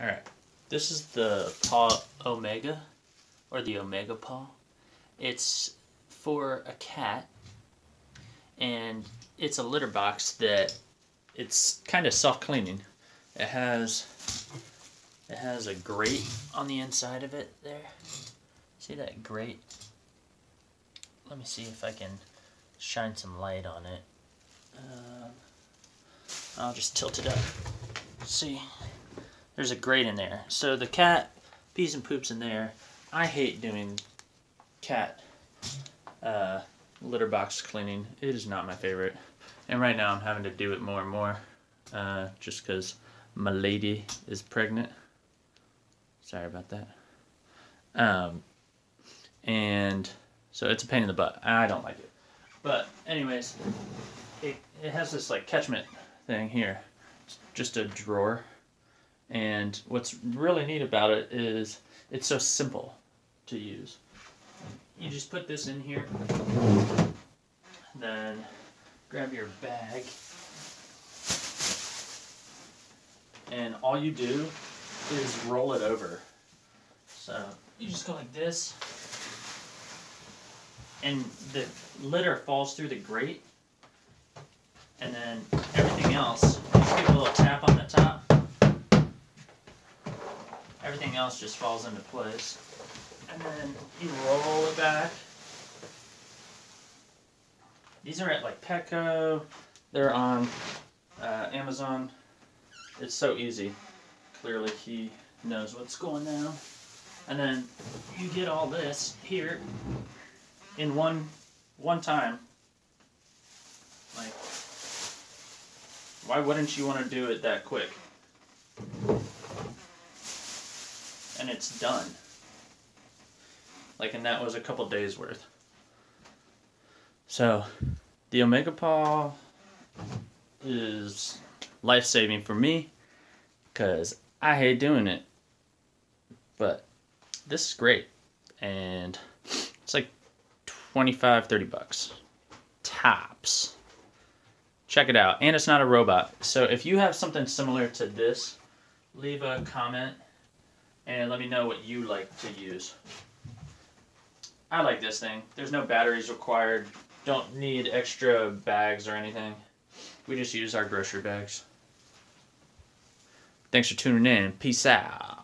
Alright, this is the Paw Omega, or the Omega Paw. It's for a cat, and it's a litter box that it's kind of self-cleaning. It has it has a grate on the inside of it there. See that grate? Let me see if I can shine some light on it. Uh, I'll just tilt it up. See? There's a grate in there. So the cat pees and poops in there. I hate doing cat uh, litter box cleaning. It is not my favorite. And right now I'm having to do it more and more uh, just because my lady is pregnant. Sorry about that. Um, and so it's a pain in the butt. I don't like it. But anyways, it, it has this like catchment thing here. It's just a drawer and what's really neat about it is it's so simple to use. You just put this in here, then grab your bag, and all you do is roll it over. So you just go like this, and the litter falls through the grate, and then everything else, you just give a little tap on the top, everything else just falls into place. And then you roll it back. These are at like Petco. They're on uh, Amazon. It's so easy. Clearly he knows what's going down. And then you get all this here in one one time. Like, why wouldn't you want to do it that quick? And it's done. Like, and that was a couple days worth. So, the Omega Paw is life saving for me because I hate doing it. But this is great. And it's like 25, 30 bucks. Tops. Check it out. And it's not a robot. So if you have something similar to this, leave a comment and let me know what you like to use. I like this thing. There's no batteries required. Don't need extra bags or anything. We just use our grocery bags. Thanks for tuning in. Peace out.